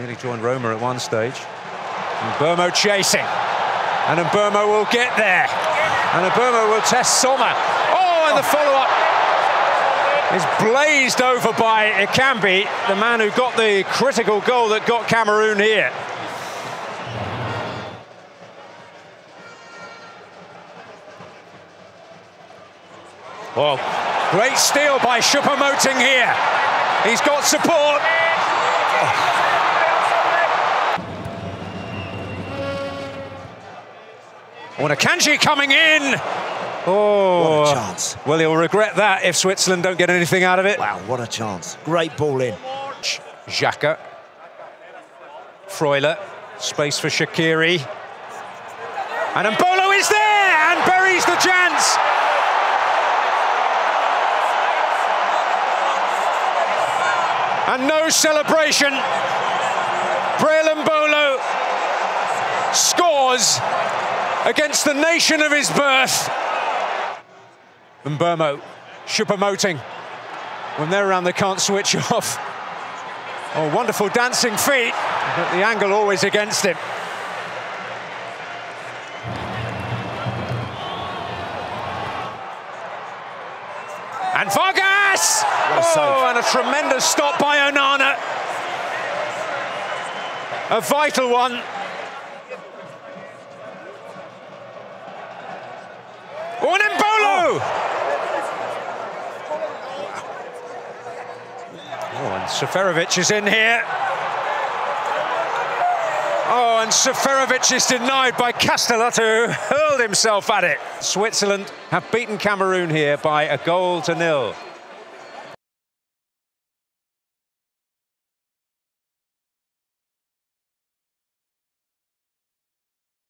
Nearly joined Roma at one stage. And Mbeumo chasing. And Mbeumo will get there. And Mbeumo will test Sommer. Oh, and the follow-up is blazed over by Ekambi, the man who got the critical goal that got Cameroon here. Well, great steal by Choupo-Moting here. He's got support. Oh, and Akanji coming in. Oh, What a chance. Well, he'll regret that if Switzerland don't get anything out of it. Wow, what a chance. Great ball in. Xhaka. Freuler. Space for Shaqiri. And Embolo is there and buries the chance. And no celebration. Breel Embolo scores against the nation of his birth. And Choupo-Moting. When they're around, they can't switch off. Oh, wonderful dancing feet, but the angle always against him. And Vargas! Oh, and a tremendous stop by Onana. A vital one. Oh, and Embolo! Oh, and Seferovic is in here. Oh, and Seferovic is denied by Castelletto, who hurled himself at it. Switzerland have beaten Cameroon here by a goal to nil.